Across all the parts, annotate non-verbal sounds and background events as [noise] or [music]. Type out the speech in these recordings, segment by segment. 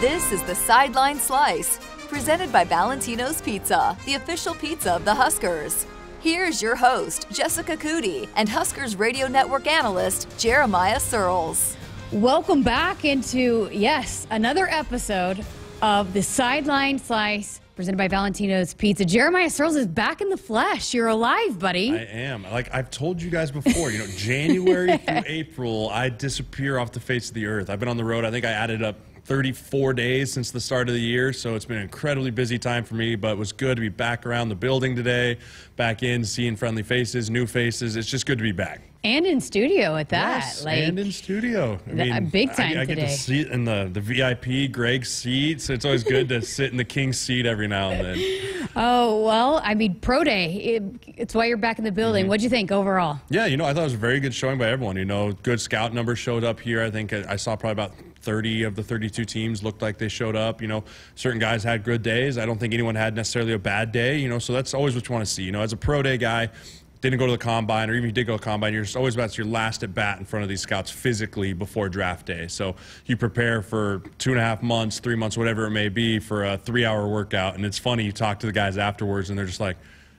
This is the Sideline Slice, presented by Valentino's Pizza, the official pizza of the Huskers. Here's your host, Jessica Coody, and Huskers Radio Network analyst, Jeremiah Sirles. Welcome back into, yes, another episode of the Sideline Slice presented by Valentino's Pizza. Jeremiah Sirles is back in the flesh. You're alive, buddy. I am. Like I've told you guys before, you know, January [laughs] through April, I disappear off the face of the earth. I've been on the road. I think I added up 34 days since the start of the year, so it's been an incredibly busy time for me, but it was good to be back around the building today, back in, seeing friendly faces, new faces. It's just good to be back. And in studio at that. Yes, like, and in studio. I the- big time I, I get to sit in the, the VIP Greg seat, so it's always good to [laughs] sit in the king seat every now and then. oh, well, I mean, Pro Day. It, it's why you're back in the building. Mm-hmm. What'd you think overall? Yeah, you know, I thought it was a very good showing by everyone. You know, good scout numbers showed up here. I think I saw probably about 30 of the 32 teams looked like they showed up. You know, certain guys had good days. I don't think anyone had necessarily a bad day. You know, so that's always what you want to see. You know, as a pro day guy, didn't go to the combine, or even if you did go to the combine, you're just always about your last at bat in front of these scouts physically before draft day. So you prepare for two and a half months, three months, whatever it may be, for a three-hour workout. And it's funny, you talk to the guys afterwards, and they're just like,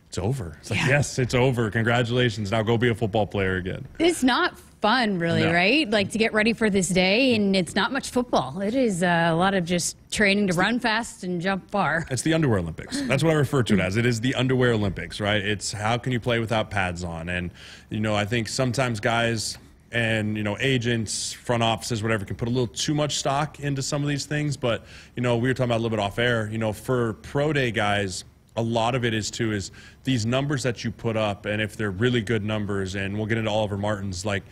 "It's over." It's like, Yeah. "Yes, it's over. Congratulations. Now go be a football player again." It's not fun, really, No. right? Like to get ready for this day, and it's not much football. It is uh, a lot of just training to run fast and jump far. It's the underwear Olympics. That's what I refer to it as. It is the underwear Olympics, right? It's how can you play without pads on? And, you know, I think sometimes guys and, you know, agents, front offices, whatever, can put a little too much stock into some of these things. But, you know, we were talking about a little bit off air. You know, for pro day guys, a lot of it is too is these numbers that you put up, and if they're really good numbers, and we'll get into Oliver Martin's, like,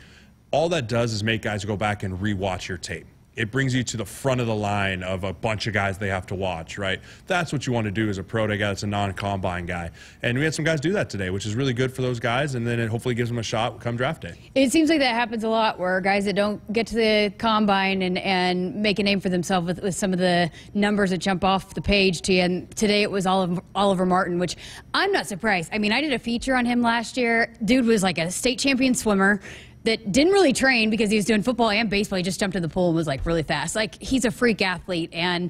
all that does is make guys go back and rewatch your tape. It brings you to the front of the line of a bunch of guys they have to watch, right? That's what you want to do as a pro day guy that's a non combine guy. And we had some guys do that today, which is really good for those guys, and then it hopefully gives them a shot come draft day. It seems like that happens a lot where guys that don't get to the combine and, and make a name for themselves with, with some of the numbers that jump off the page to you. And today it was Oliver, Oliver Martin, which I'm not surprised. I mean, I did a feature on him last year. Dude was like a state champion swimmer that didn't really train because he was doing football and baseball. He just jumped in the pool and was like really fast. Like he's a freak athlete and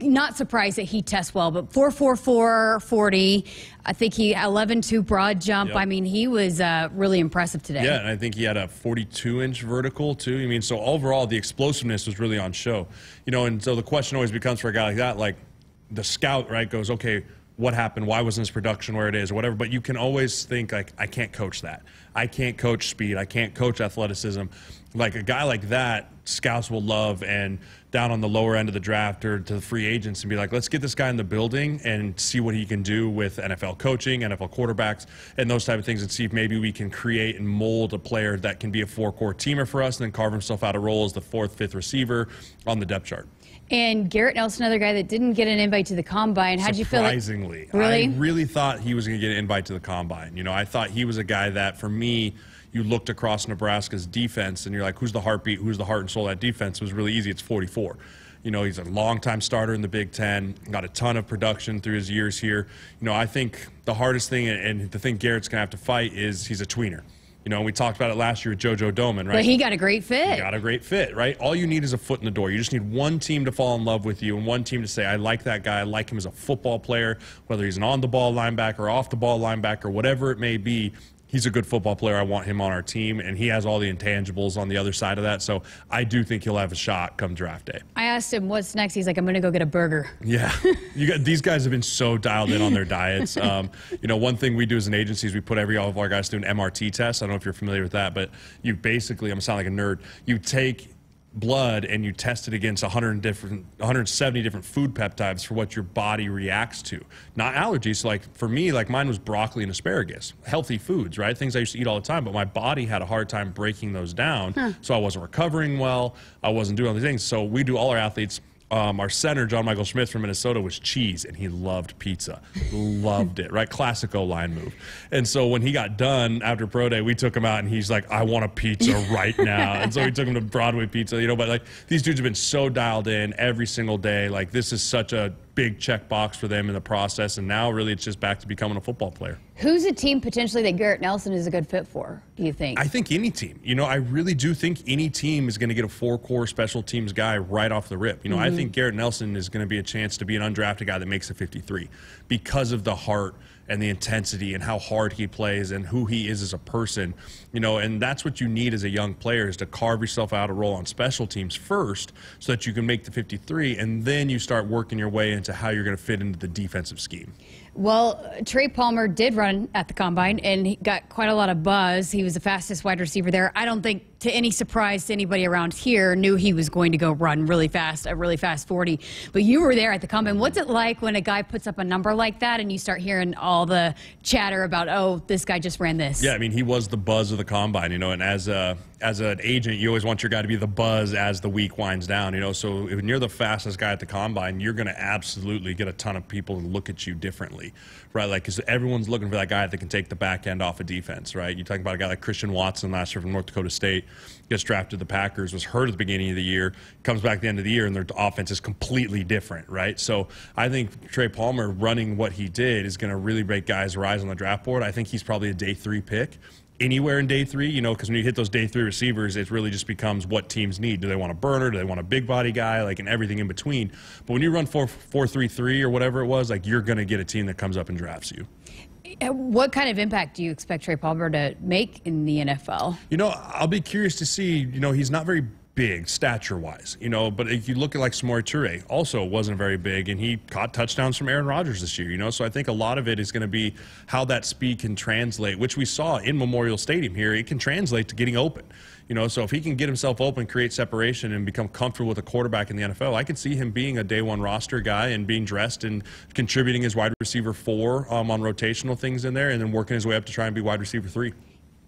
not surprised that he tests well, but 444 40. I think he 11 2 broad jump. Yep. I mean, he was uh, really impressive today. Yeah, and I think he had a 42 inch vertical too. I mean, so overall, the explosiveness was really on show. You know, and so the question always becomes for a guy like that, like the scout, right, goes, okay, what happened? Why wasn't his production where it is, or whatever? But you can always think, like, I can't coach that. I can't coach speed. I can't coach athleticism. Like a guy like that, scouts will love and down on the lower end of the draft or to the free agents and be like, let's get this guy in the building and see what he can do with NFL coaching, NFL quarterbacks, and those type of things, and see if maybe we can create and mold a player that can be a four-core teamer for us, and then carve himself out a role as the fourth, fifth receiver on the depth chart. And Garrett Nelson, another guy that didn't get an invite to the combine. How'd you feel? Like, Surprisingly, Really? I really thought he was going to get an invite to the combine. You know, I thought he was a guy that, for me, you looked across Nebraska's defense and you're like, who's the heartbeat? Who's the heart and soul of that defense? It was really easy. It's 44. You know, he's a longtime starter in the Big Ten, got a ton of production through his years here. You know, I think the hardest thing and the thing Garrett's going to have to fight is he's a tweener. You know, we talked about it last year with JoJo Domann, right? but he got a great fit. He got a great fit, right? All you need is a foot in the door. You just need one team to fall in love with you and one team to say, I like that guy. I like him as a football player, whether he's an on the ball linebacker, or off the ball linebacker, whatever it may be. He's a good football player. I want him on our team, and he has all the intangibles on the other side of that. So I do think he'll have a shot come draft day. I asked him what's next. He's like, I'm going to go get a burger. Yeah, [laughs] you got these guys have been so dialed in on their diets. [laughs] Um, you know, one thing we do as an agency is we put every all of our guys through an MRT test. I don't know if you're familiar with that, but you basically, I'm sound like a nerd. You take blood and you test it against 100 different 170 different food peptides for what your body reacts to. Not allergies so like for me like mine was broccoli and asparagus. Healthy foods right? Things i used to eat all the time but my body had a hard time breaking those down. So i wasn't recovering well. I wasn't doing all these things. So we do all our athletes um, our center, John Michael Schmitz from Minnesota, was cheese, and he loved pizza. loved it, right? Classic O line move. And so when he got done after Pro Day, we took him out, and he's like, I want a pizza right now. and so we took him to Broadway Pizza, you know. But like these dudes have been so dialed in every single day. Like this is such a big checkbox for them in the process. And now, really, it's just back to becoming a football player. Who's a team potentially that Garrett Nelson is a good fit for, do you think? I think any team. You know, I really do think any team is going to get a four core special teams guy right off the rip. You know, mm-hmm. I think Garrett Nelson is going to be a chance to be an undrafted guy that makes a 53 because of the heart and the intensity and how hard he plays and who he is as a person. You know, and that's what you need as a young player is to carve yourself out a role on special teams first so that you can make the 53 and then you start working your way into how you're going to fit into the defensive scheme. Well, Trey Palmer did run at the combine and he got quite a lot of buzz. He was the fastest wide receiver there. I don't think, to any surprise to anybody around here, knew he was going to go run really fast, a really fast 40. But you were there at the combine. What's it like when a guy puts up a number like that and you start hearing all the chatter about, oh, this guy just ran this? Yeah, I mean, he was the buzz of the combine, you know, and as a as an agent, you always want your guy to be the buzz as the week winds down. You know, so when you're the fastest guy at the combine, you're going to absolutely get a ton of people and look at you differently, right? Like, because everyone's looking for that guy that can take the back end off of defense, right? You're talking about a guy like Christian Watson last year from North Dakota State, gets drafted to the Packers, was hurt at the beginning of the year, comes back the end of the year, and their offense is completely different, right? So I think Trey Palmer running what he did is going to really make guys rise on the draft board. I think he's probably a day three pick anywhere in day three, you know, because when you hit those day three receivers, it really just becomes what teams need. Do they want a burner? Do they want a big body guy? Like, and everything in between. But when you run 4 4 3 3 or whatever it was, like, you're going to get a team that comes up and drafts you. Uh, what kind of impact do you expect Trey Palmer to make in the NFL? You know, I'll be curious to see. You know, he's not very big stature wise, you know. But if you look at like Samori Toure, also wasn't very big, and he caught touchdowns from Aaron Rodgers this year, you know. So I think a lot of it is going to be how that speed can translate, which we saw in Memorial Stadium here. It can translate to getting open, you know. So if he can get himself open, create separation, and become comfortable with a quarterback in the NFL, I could see him being a day one roster guy and being dressed and contributing as wide receiver four um, on rotational things in there, and then working his way up to try and be wide receiver three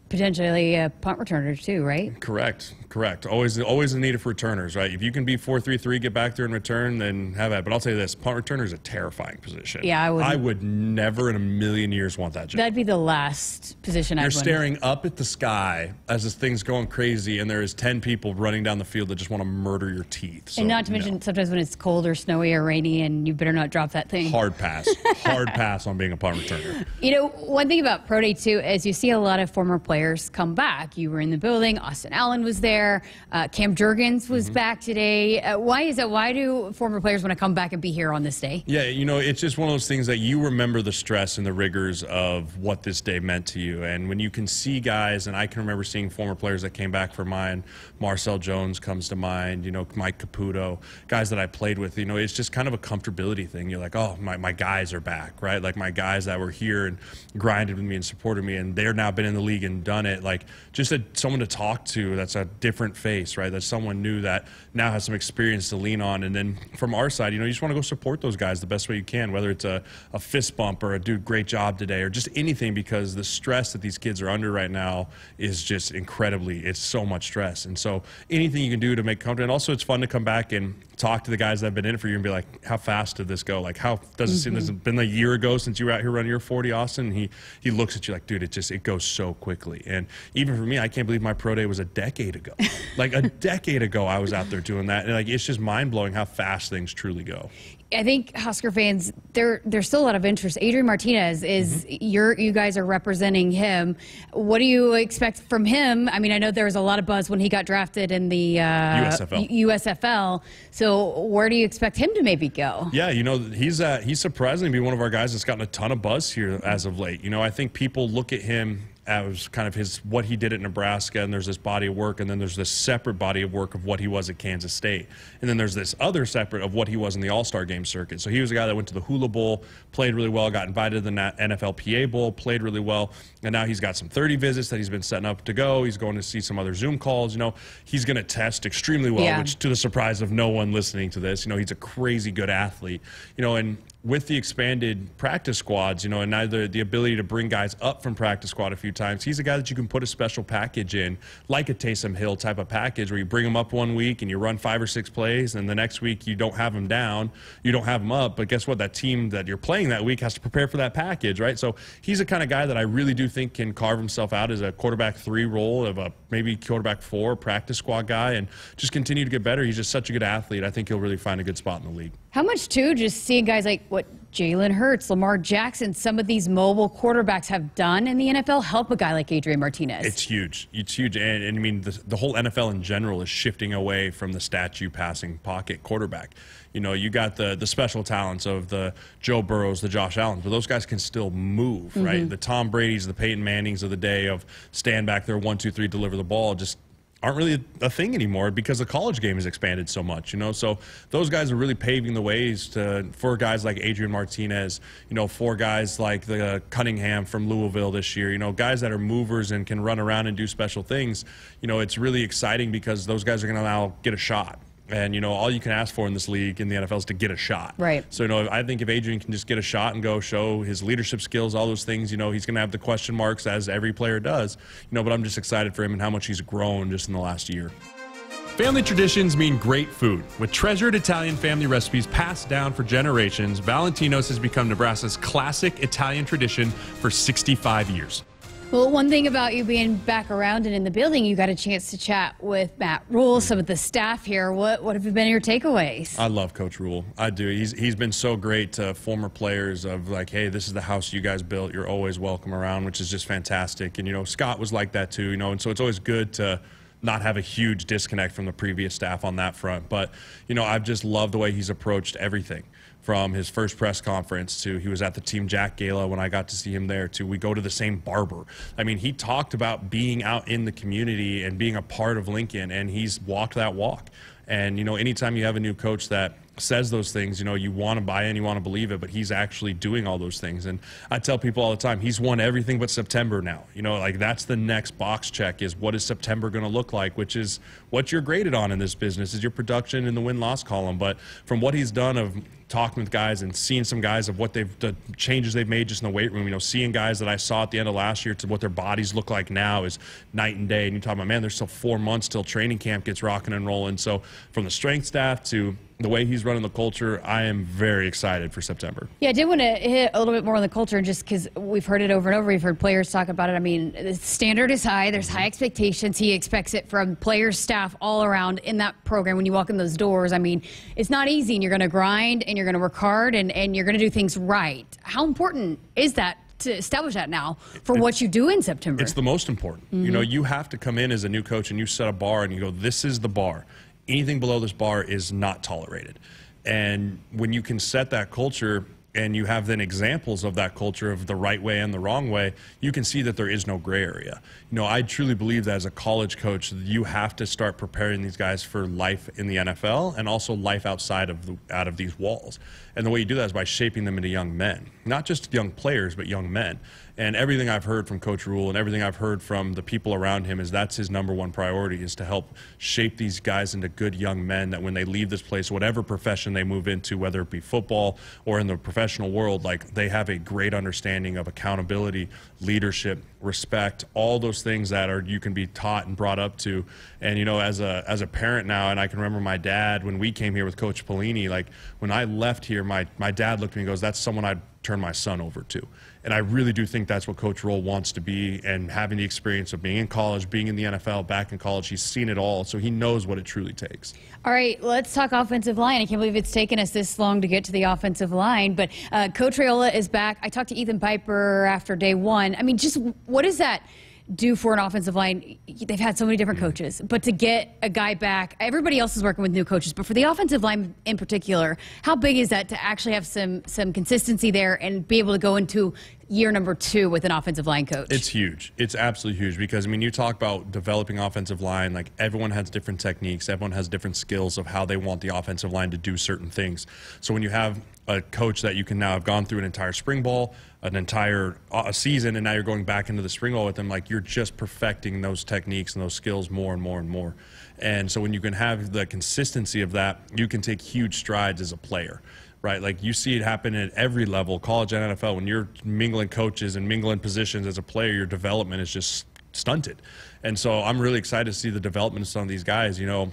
potentially a punt returner too, right? Correct, correct. Always, always a need for returners, right? If you can be four three three, get back there and return, then have that. But I'll tell you this: punt returner is a terrifying position. Yeah, I would. I would never in a million years want that job. That'd be the last position. You're I'd staring win. up at the sky as this thing's going crazy, and there is ten people running down the field that just want to murder your teeth. So, and not to mention, no. sometimes when it's cold or snowy or rainy, and you better not drop that thing. Hard pass. [laughs] Hard pass on being a punt returner. You know, one thing about pro day too is you see a lot of former players come back. You were in the building. Austin Allen was there. Uh, Cam Jurgens was mm-hmm. back today. Uh, why is that? Why do former players want to come back and be here on this day? Yeah, you know, it's just one of those things that you remember the stress and the rigors of what this day meant to you. And when you can see guys, and I can remember seeing former players that came back for mine. Marcel Jones comes to mind. You know, Mike Caputo, guys that I played with. You know, it's just kind of a comfortability thing. You're like, oh, my, my guys are back, right? Like my guys that were here and grinded with me and supported me, and they're now been in the league and done it. Like just a, someone to talk to that's a different face, right? That's someone new that now has some experience to lean on. And then from our side, you know, you just want to go support those guys the best way you can, whether it's a, a fist bump or a dude, great job today, or just anything, because the stress that these kids are under right now is just incredibly, it's so much stress. And so anything you can do to make comfortable. And also, it's fun to come back and talk to the guys that have been in it for you and be like, how fast did this go? Like, how does it seem? This has been a year ago since you were out here running your 40, Austin. he he looks at you like, dude, it just it goes so quickly. And even for me, I can't believe my pro day was a decade ago. [laughs] like a decade ago, I was out there doing that, and like it's just mind blowing how fast things truly go. I think Husker fans there there's still a lot of interest. Adrian Martinez is mm-hmm. you're you guys are representing him. What do you expect from him? I mean, I know there was a lot of buzz when he got drafted in the uh, USFL. USFL. So where do you expect him to maybe go? Yeah, you know he's uh, he's surprisingly be one of our guys that's gotten a ton of buzz here as of late. You know, I think people look at him Uh, as kind of his what he did at Nebraska, and there's this body of work, and then there's this separate body of work of what he was at Kansas State, and then there's this other separate of what he was in the All Star Game circuit. So he was a guy that went to the Hula Bowl, played really well, got invited to the NFLPA Bowl, played really well, and now he's got some 30 visits that he's been setting up to go. He's going to see some other Zoom calls. You know, he's going to test extremely well, yeah. which to the surprise of no one listening to this, you know, he's a crazy good athlete. You know, and with the expanded practice squads, you know, and now the, ability to bring guys up from practice squad a few times, he's a guy that you can put a special package in, like a Taysom Hill type of package, where you bring him up one week and you run five or six plays, and the next week you don't have him down, you don't have him up. But guess what? That team that you're playing that week has to prepare for that package, right? So he's the kind of guy that I really do think can carve himself out as a quarterback three role of a maybe quarterback four practice squad guy and just continue to get better. He's just such a good athlete. I think he'll really find a good spot in the league. How much too? Just seeing guys like Jalen Hurts, Lamar Jackson, some of these mobile quarterbacks have done in the NFL help a guy like Adrian Martinez. It's huge. It's huge. And, and I mean, the, the, whole NFL in general is shifting away from the statue passing pocket quarterback. You know, you got the, the special talents of the Joe Burrows, the Josh Allens, but those guys can still move, mm-hmm. right? The Tom Brady's, the Peyton Mannings of the day of stand back there, one, two, three, deliver the ball, just aren't really a thing anymore because the college game has expanded so much, you know. So those guys are really paving the ways to for guys like Adrian Martinez, you know, for guys like the Cunningham from Louisville this year, you know, guys that are movers and can run around and do special things. You know, it's really exciting because those guys are going to now get a shot. And you know, all you can ask for in this league in the NFL is to get a shot. Right. So you know, I think if Adrian can just get a shot and go show his leadership skills, all those things, you know, he's going to have the question marks as every player does. You know, but I'm just excited for him and how much he's grown just in the last year. Family traditions mean great food. With treasured Italian family recipes passed down for generations, Valentino's has become Nebraska's classic Italian tradition for 65 years. Well, one thing about you being back around and in the building, you got a chance to chat with Matt Rhule, some of the staff here. What what have been your takeaways? I love Coach Rhule. I do. He's he's been so great to former players of like, hey, this is the house you guys built. You're always welcome around, which is just fantastic. And you know, Scott was like that too. You know, and so it's always good to not have a huge disconnect from the previous staff on that front. But you know, I've just loved the way he's approached everything from his first press conference to he was at the Team Jack Gala when I got to see him there to we go to the same barber. I mean, he talked about being out in the community and being a part of Lincoln, and he's walked that walk. And you know, anytime you have a new coach that says those things, you know, you want to buy in, you want to believe it, but he's actually doing all those things. And I tell people all the time, he's won everything but September now. You know, like that's the next box check is what is September going to look like, which is what you're graded on in this business is your production in the win loss column. But from what he's done of talking with guys and seeing some guys of what they've the changes they've made just in the weight room. You know, seeing guys that I saw at the end of last year to what their bodies look like now is night and day. And you talk about man, there's still four months till training camp gets rocking and rolling. So from the strength staff to the way he's running the culture, I am very excited for September. Yeah, I did want to hit a little bit more on the culture, just because we've heard it over and over. We've heard players talk about it. I mean, the standard is high. There's high mm-hmm. expectations. He expects it from players, staff, all around in that program. When you walk in those doors, I mean, it's not easy, and you're going to grind and you're going to work hard and, and you're going to do things right. How important is that to establish that now for it's, what you do in September. It's the most important. Mm-hmm. You know, mm-hmm. you have to come in as a new coach and you set a bar and you go, this is the bar anything below this bar is not tolerated. And when you can set that culture and you have then examples of that culture of the right way and the wrong way, you can see that there is no gray area. You know, I truly believe that as a college coach, you have to start preparing these guys for life in the NFL and also life outside of the, out of these walls. And the way you do that is by shaping them into young men, not just young players, but young men. And everything I've heard from Coach Rhule and everything I've heard from the people around him is that's his number one priority is to help shape these guys into good young men that when they leave this place, whatever profession they move into, whether it be football or in the professional world, like they have a great understanding of accountability, leadership, respect, all those things that are you can be taught and brought up to. And you know, as a as a parent now, and I can remember my dad when we came here with Coach Pelini, like when I left here, my my dad looked at me and goes, That's someone I'd turn my son over to. And I really do think that's what Coach Rhule wants to be. And having the experience of being in college, being in the NFL, back in college, he's seen it all. So he knows what it truly takes. All right, let's talk offensive line. I can't believe it's taken us this long to get to the offensive line. But uh, Coach Raiola is back. I talked to Ethan Piper after day one. I mean, just what does that? do for an offensive line. They've had so many different mm-hmm. coaches, but to get a guy back, everybody else is working with new coaches, but for the offensive line in particular, how big is that to actually have some some consistency there and be able to go into year number two with an offensive line coach? It's huge. It's absolutely huge because I mean, you talk about developing offensive line. Like everyone has different techniques. Everyone has different skills of how they want the offensive line to do certain things. So when you have a coach that you can now have gone through an entire spring ball, an entire season, and now you're going back into the spring ball with them, like you're just perfecting those techniques and those skills more and more and more. And so when you can have the consistency of that, you can take huge strides as a player right? Like you see it happen at every level, college and NFL. When you're mingling coaches and mingling positions as a player, your development is just stunted. And so I'm really excited to see the development of some of these guys. You know,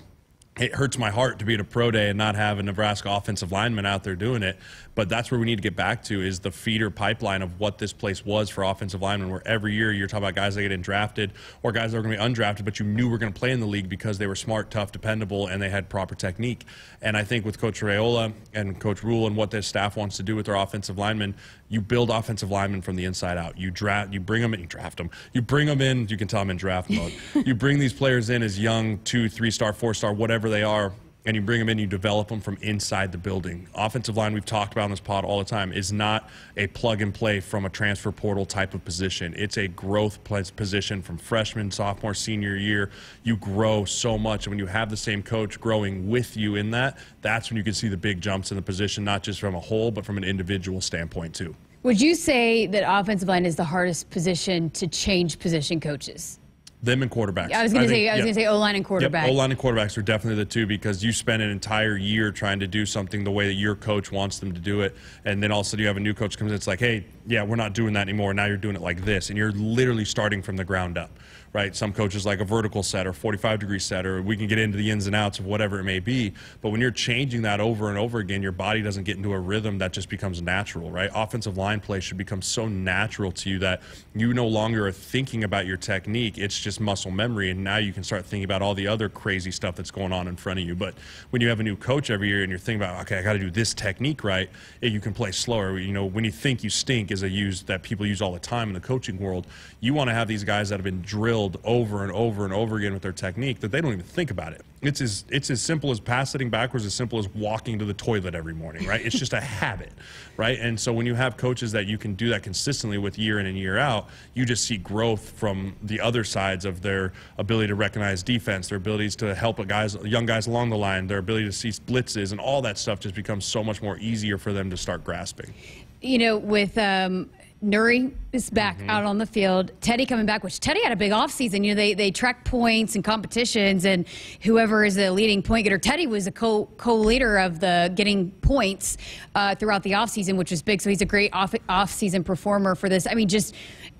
it hurts my heart to be at a pro day and not have a Nebraska offensive lineman out there doing it. But that's where we need to get back to is the feeder pipeline of what this place was for offensive linemen, where every year you're talking about guys that get drafted or guys that are going to be undrafted, but you knew were going to play in the league because they were smart, tough, dependable, and they had proper technique. And I think with Coach Raiola and Coach Rhule and what their staff wants to do with their offensive linemen, you build offensive linemen from the inside out. You draft, you bring them in, you draft them. You bring them in. You can tell them in draft mode. [laughs] you bring these players in as young, two, three star, four star, whatever they are and you bring them in, you develop them from inside the building. Offensive line, we've talked about in this pod all the time, is not a plug and play from a transfer portal type of position. It's a growth position from freshman, sophomore, senior year. You grow so much. And when you have the same coach growing with you in that, that's when you can see the big jumps in the position, not just from a whole, but from an individual standpoint, too. Would you say that offensive line is the hardest position to change position coaches? Them and quarterbacks. I was going to say, I was going to say O line and quarterback. Yep, O line and quarterbacks are definitely the two because you spend an entire year trying to do something the way that your coach wants them to do it, and then all of a sudden you have a new coach comes in. It's like, hey, yeah, we're not doing that anymore. Now you're doing it like this, and you're literally starting from the ground up right? Some coaches like a vertical set or 45 degree set, or we can get into the ins and outs of whatever it may be. But when you're changing that over and over again, your body doesn't get into a rhythm that just becomes natural, right? Offensive line play should become so natural to you that you no longer are thinking about your technique. It's just muscle memory. And now you can start thinking about all the other crazy stuff that's going on in front of you. But when you have a new coach every year and you're thinking about, okay, I got to do this technique right, eh, you can play slower. You know, when you think you stink is a use that people use all the time in the coaching world. You want to have these guys that have been drilled drilled over and over and over again with their technique that they don't even think about it. It's as it's as simple as pass sitting backwards, as simple as walking to the toilet every morning, right? It's just a [laughs] habit, right? And so when you have coaches that you can do that consistently with year in and year out, you just see growth from the other sides of their ability to recognize defense, their abilities to help guys, young guys along the line, their ability to see blitzes, and all that stuff just becomes so much more easier for them to start grasping. You know, with um, Nouri is back mm-hmm. out on the field. Teddy coming back, which Teddy had a big offseason. You know, they, they track points and competitions, and whoever is the leading point getter. Teddy was a co co leader of the getting points uh, throughout the offseason, which was big. So he's a great off offseason performer for this. I mean, just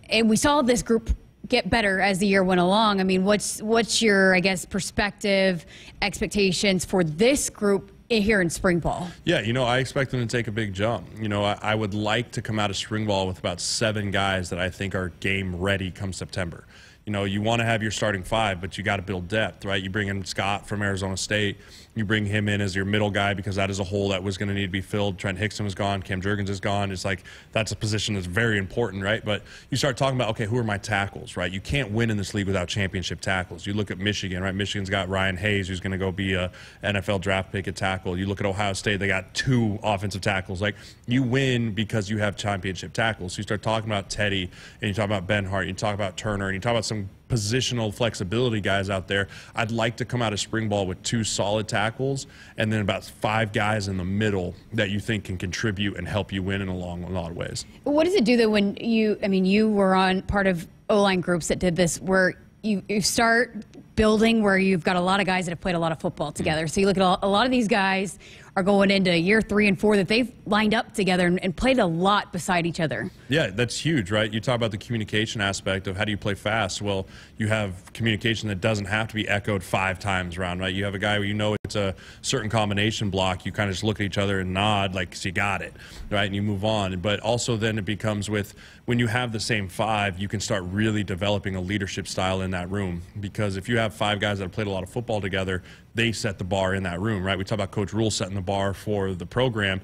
and we saw this group get better as the year went along. I mean, what's what's your I guess perspective, expectations for this group here in spring ball? Yeah, you know, I expect them to take a big jump. You know, I, I, would like to come out of spring ball with about seven guys that I think are game ready come September. You know, you want to have your starting five, but you got to build depth, right? You bring in Scott from Arizona State. You bring him in as your middle guy because that is a hole that was going to need to be filled. Trent Hixson was gone. Cam Jurgens is gone. It's like that's a position that's very important, right? But you start talking about, okay, who are my tackles, right? You can't win in this league without championship tackles. You look at Michigan, right? Michigan's got Ryan Hayes, who's going to go be a NFL draft pick at tackle. You look at Ohio State, they got two offensive tackles. Like you win because you have championship tackles. So you start talking about Teddy and you talk about Benhart, you talk about Turner, and you talk about some positional flexibility guys out there. I'd like to come out of spring ball with two solid tackles and then about five guys in the middle that you think can contribute and help you win in a long a lot of ways. What does it do though when you I mean you were on part of O line groups that did this where you, you start building where you've got a lot of guys that have played a lot of football mm-hmm. together. So you look at all, a lot of these guys are going into year three and four that they've lined up together and, and, played a lot beside each other. Yeah, that's huge, right? You talk about the communication aspect of how do you play fast. Well, you have communication that doesn't have to be echoed five times around, right? You have a guy where you know it's a certain combination block. You kind of just look at each other and nod like, so you got it, right? And you move on. But also then it becomes with when you have the same five, you can start really developing a leadership style in that room. Because if you have five guys that have played a lot of football together, they set the bar in that room, right? We talk about Coach Rhule setting the bar for the program,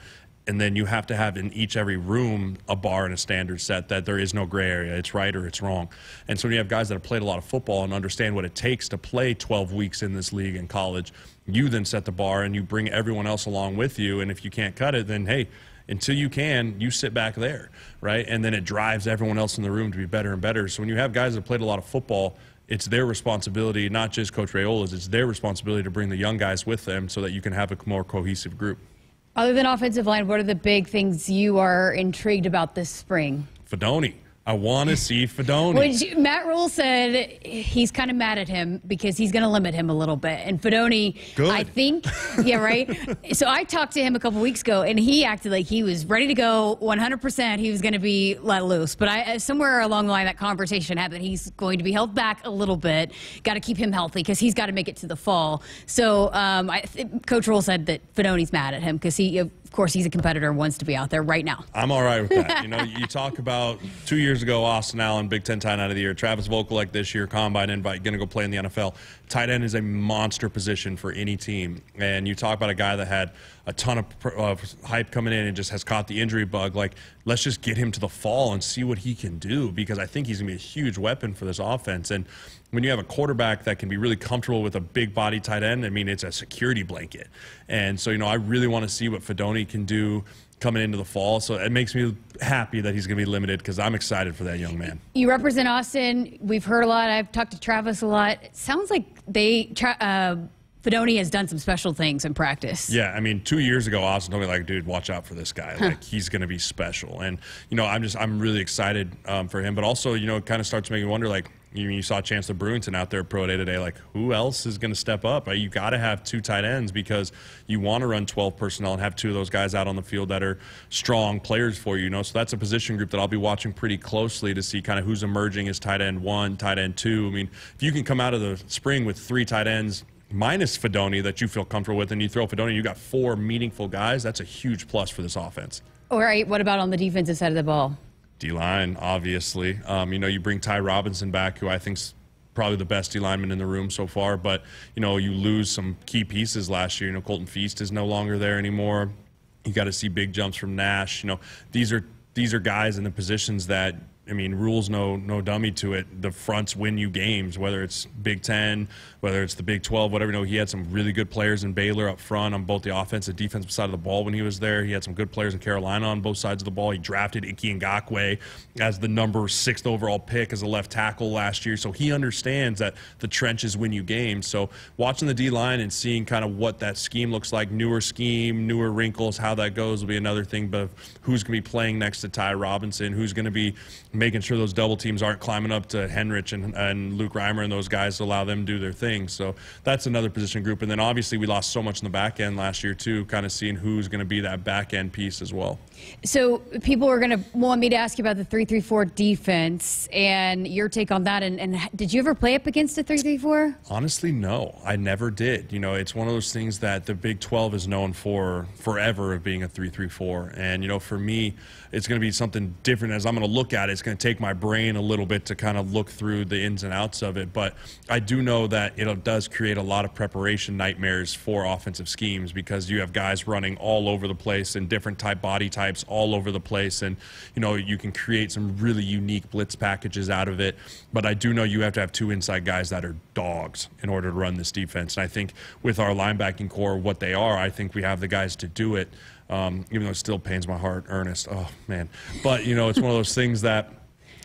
and then you have to have in each every room a bar and a standard set that there is no gray area. It's right or it's wrong. And so when you have guys that have played a lot of football and understand what it takes to play 12 weeks in this league in college, you then set the bar and you bring everyone else along with you. And if you can't cut it, then hey, until you can, you sit back there, right? And then it drives everyone else in the room to be better and better. So when you have guys that have played a lot of football it's their responsibility, not just Coach Raiola's, it's their responsibility to bring the young guys with them so that you can have a more cohesive group. Other than offensive line, what are the big things you are intrigued about this spring? Fidone. I want to see Fidone. Which Matt Rhule said he's kind of mad at him because he's going to limit him a little bit. And Fidone, Good. I think, yeah, right. [laughs] so I talked to him a couple weeks ago, and he acted like he was ready to go 100%. He was going to be let loose. But I, uh, somewhere along the line, that conversation happened. He's going to be held back a little bit. Got to keep him healthy because he's got to make it to the fall. So um, I, Coach Rhule said that Fidone's mad at him because he, of course, he's a competitor and wants to be out there right now. I'm all right with that. You know, [laughs] you talk about two years ago, Austin Allen, Big Ten end of the year. Travis Vokolek this year, combine invite, going to go play in the NFL. Tight end is a monster position for any team. And you talk about a guy that had a ton of hype coming in and just has caught the injury bug. Like, let's just get him to the fall and see what he can do because I think he's going to be a huge weapon for this offense. And when you have a quarterback that can be really comfortable with a big body tight end, I mean, it's a security blanket. And so, you know, I really want to see what Fidone can do coming into the fall. So it makes me happy that he's going to be limited because I'm excited for that young man. You represent Austin. We've heard a lot. I've talked to Travis a lot. It sounds like they. Uh, Fidone has done some special things in practice. Yeah, I mean, two years ago, Austin told me like, "Dude, watch out for this guy. Like, he's going to be special." And you know, I'm just, I'm really excited um, for him. But also, you know, it kind of starts making me wonder, like, you, you saw Chancellor Brewington out there pro day today. Like, who else is going to step up? Uh, you got to have two tight ends because you want to run 12 personnel and have two of those guys out on the field that are strong players for you. You know, so that's a position group that I'll be watching pretty closely to see kind of who's emerging as tight end one, tight end two. I mean, if you can come out of the spring with three tight ends minus Fidone that you feel comfortable with, and you throw Fidone, you got four meaningful guys. That's a huge plus for this offense. All right. What about on the defensive side of the ball? D line, obviously. Um, you know, you bring Ty Robinson back, who I think's probably the best D lineman in the room so far. But you know, you lose some key pieces last year. You know, Colton Feast is no longer there anymore. You got to see big jumps from Nash. You know, these are these are guys in the positions that I mean, Rhule's no no dummy to it. The fronts win you games, whether it's Big Ten, whether it's the Big 12, whatever. You know, he had some really good players in Baylor up front on both the offensive and defensive side of the ball when he was there. He had some good players in Carolina on both sides of the ball. He drafted Ickey Ekwonu as the number sixth overall pick as a left tackle last year. So he understands that the trenches win you games. So watching the D line and seeing kind of what that scheme looks like, newer scheme, newer wrinkles, how that goes will be another thing. But who's going to be playing next to Ty Robinson? Who's going to be making sure those double teams aren't climbing up to Henrich and, and Luke Reimer and those guys to allow them to do their thing. So that's another position group. And then obviously we lost so much in the back end last year too, kind of seeing who's going to be that back end piece as well. So people are going to want me to ask you about the three-three-four defense and your take on that. And, and did you ever play up against a three-three-four? Honestly, no, I never did. You know, it's one of those things that the Big 12 is known for forever of being a three-three-four. And, you know, for me, it's going to be something different as I'm going to look at it. It's going to take my brain a little bit to kind of look through the ins and outs of it. But I do know that it does create a lot of preparation nightmares for offensive schemes because you have guys running all over the place and different type body types all over the place. And, you know, you can create some really unique blitz packages out of it. But I do know you have to have two inside guys that are dogs in order to run this defense. And I think with our linebacking core, what they are, I think we have the guys to do it. Um, even though it still pains my heart, Ernest. Oh man! But you know, it's one of those things that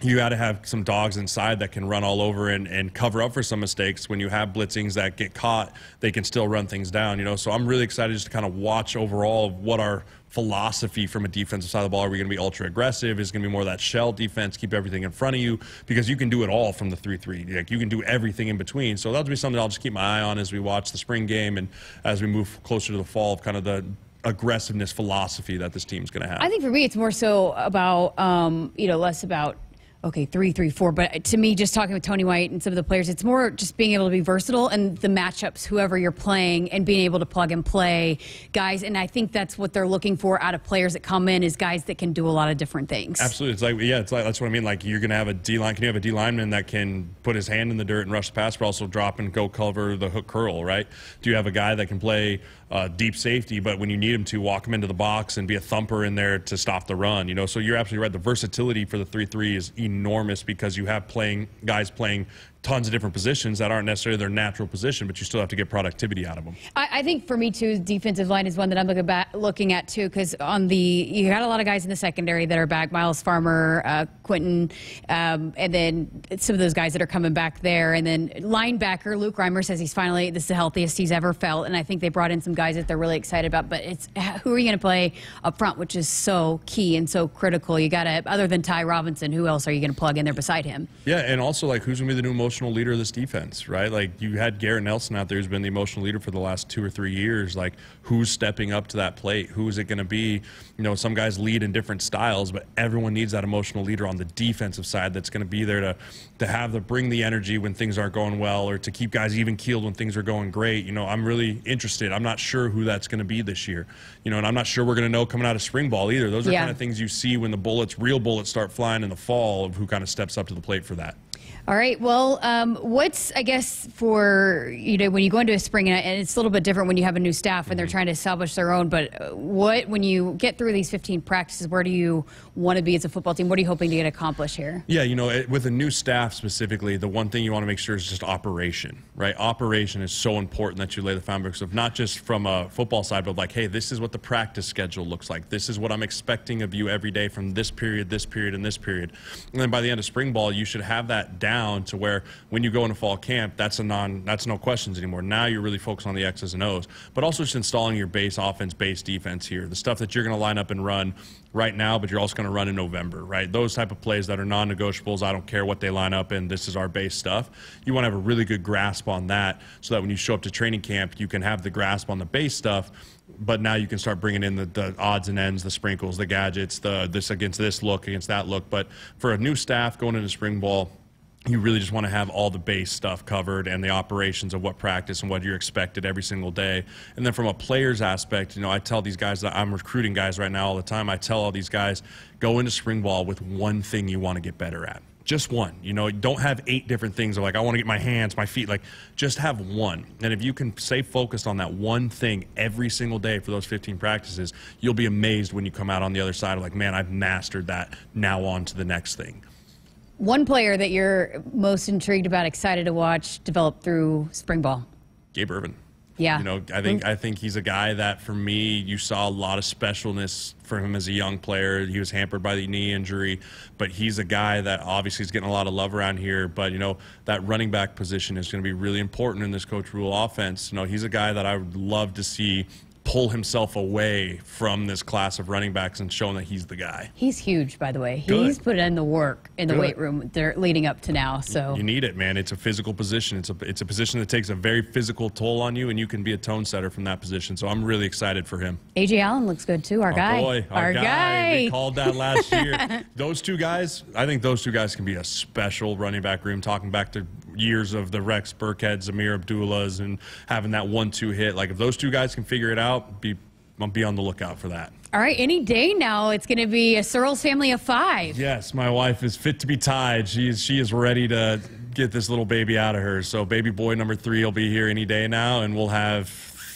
you got to have some dogs inside that can run all over and, and cover up for some mistakes. When you have blitzings that get caught, they can still run things down. You know, so I'm really excited just to kind of watch overall what our philosophy from a defensive side of the ball. Are we going to be ultra aggressive? Is going to be more of that shell defense, keep everything in front of you because you can do it all from the three three. Like you can do everything in between. So that'll be something I'll just keep my eye on as we watch the spring game and as we move closer to the fall of kind of the aggressiveness philosophy that this team's going to have. I think for me, it's more so about, um, you know, less about okay, three, three, four. But to me, just talking with Tony White and some of the players, it's more just being able to be versatile and the matchups, whoever you're playing, and being able to plug and play guys. And I think that's what they're looking for out of players that come in is guys that can do a lot of different things. Absolutely, it's like yeah, it's like that's what I mean. Like you're gonna have a D line. Can you have a D lineman that can put his hand in the dirt and rush the pass, but also drop and go cover the hook curl? Right? Do you have a guy that can play? Uh, deep safety, but when you need him to walk him into the box and be a thumper in there to stop the run, you know. So you're absolutely right. The versatility for the three three is enormous because you have playing guys playing tons of different positions that aren't necessarily their natural position, but you still have to get productivity out of them. I, I think for me too, defensive line is one that I'm looking back, looking at too, because on the you got a lot of guys in the secondary that are back, Myles Farmer, uh, Quentin, um, and then some of those guys that are coming back there, and then linebacker Luke Reimer says he's finally this is the healthiest he's ever felt, and I think they brought in some guys that they're really excited about. But it's who are you going to play up front, which is so key and so critical. You got to other than Ty Robinson, who else are you going to plug in there beside him? Yeah, and also like who's going to be the new emotional leader of this defense, right? Like you had Garrett Nelson out there who's been the emotional leader for the last two or three years. Like who's stepping up to that plate? Who is it going to be? You know, some guys lead in different styles, but everyone needs that emotional leader on the defensive side that's going to be there to to have the bring the energy when things aren't going well or to keep guys even keeled when things are going great. You know, I'm really interested. I'm not sure who that's going to be this year. You know, and I'm not sure we're going to know coming out of spring ball either. Those are Yeah. kind of things you see when the bullets, real bullets, start flying in the fall of who kind of steps up to the plate for that. All right. Well, um, what's I guess for you know when you go into a spring and it's a little bit different when you have a new staff and they're trying to establish their own. But uh, what when you get through these 15 practices, where do you want to be as a football team? What are you hoping to get accomplished here? Yeah, you know, it, with a new staff specifically, the one thing you want to make sure is just operation, right? Operation is so important that you lay the foundation of not just from a football side, but like, hey, this is what the practice schedule looks like. This is what I'm expecting of you every day from this period, this period, and this period. And then by the end of spring ball, you should have that down to where when you go into fall camp, that's a non, that's no questions anymore. Now you're really focused on the X's and O's, but also just installing your base offense, base defense here, the stuff that you're going to line up and run right now, but you're also going to run in November, right? Those type of plays that are non-negotiables. I don't care what they line up in. This is our base stuff. You want to have a really good grasp on that, so that when you show up to training camp, you can have the grasp on the base stuff. But now you can start bringing in the, the odds and ends, the sprinkles, the gadgets, the this against this look, against that look. But for a new staff going into spring ball, you really just want to have all the base stuff covered and the operations of what practice and what you're expected every single day. And then from a player's aspect, you know, I tell these guys that I'm recruiting guys right now all the time. I tell all these guys, go into spring ball with one thing you want to get better at. Just one. You know, don't have eight different things of like, I want to get my hands, my feet. Like, just have one. And if you can stay focused on that one thing every single day for those 15 practices, you'll be amazed when you come out on the other side of like, man, I've mastered that. Now on to the next thing. One player that you're most intrigued about, excited to watch develop through spring ball. Gabe Ervin. Yeah. You know, I think I think he's a guy that for me, you saw a lot of specialness for him as a young player. He was hampered by the knee injury, but he's a guy that obviously is getting a lot of love around here. But you know, that running back position is going to be really important in this Coach Rhule offense. You know, he's a guy that I would love to see pull himself away from this class of running backs and showing that he's the guy. He's huge, by the way. Good. He's put in the work in the Good. weight room they're leading up to now. So You need it, man. It's a physical position. It's a it's a position that takes a very physical toll on you, and you can be a tone setter from that position. So I'm really excited for him. AJ Allen looks good too. Our Oh, guy. boy, our, guy. guy. We called that last year. [laughs] those two guys, I think those two guys can be a special running back room. Talking back to years of the Rex Burkheads, Ameer Abdullahs, and having that one-two hit. Like if those two guys can figure it out, be I'll be on the lookout for that. All right, any day now, it's going to be a Sirles family of five. Yes, my wife is fit to be tied. She is she is ready to get this little baby out of her. So baby boy number three will be here any day now, and we'll have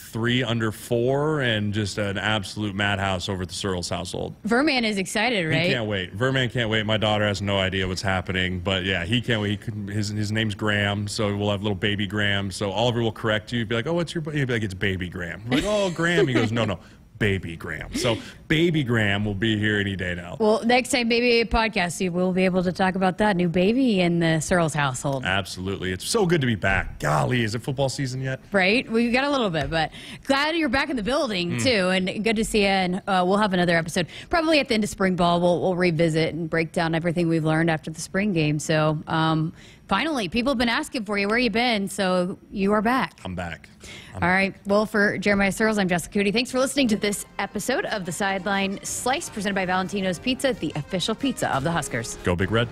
three under four and just an absolute madhouse over at the Sirles household. Verman is excited, right? He can't wait. Verman can't wait. My daughter has no idea what's happening, but yeah, he can't wait. He could, his his name's Graham, so we'll have little baby Graham. So Oliver will correct you. Be like, "Oh, what's your?" He'll be like, "It's baby Graham." I'm like, "Oh, Graham." He goes, "No, no." Baby Graham. So, baby Graham will be here any day now. Well, next time, baby podcast, you will be able to talk about that new baby in the Sirles household. Absolutely. It's so good to be back. Golly, is it football season yet? Right, we got a little bit, but glad you're back in the building Mm. too, and good to see you. And uh, we'll have another episode probably at the end of spring ball. We'll, we'll revisit and break down everything we've learned after the spring game. So, um, finally, people have been asking for you where you been, so you are back. I'm back. I'm All right. Well, for Jeremiah Sirles, I'm Jessica Coody. Thanks for listening to this episode of the Sideline Slice presented by Valentino's Pizza, the official pizza of the Huskers. Go Big Red.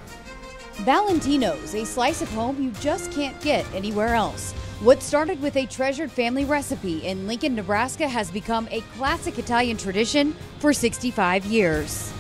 Valentino's, a slice of home you just can't get anywhere else. What started with a treasured family recipe in Lincoln, Nebraska has become a classic Italian tradition for 65 years.